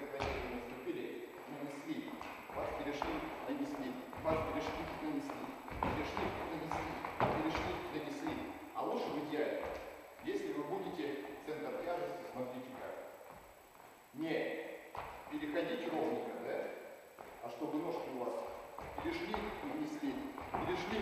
сохранили, наступили, нанесли. Вас перешли, нанесли. Вас перешли, нанесли. Перешли, нанесли. Перешли, нанесли. А лучше в идеале, если вы будете центр тяжести, смотрите как. Не переходить ровненько, да? А чтобы ножки у вас перешли, нанесли, перешли,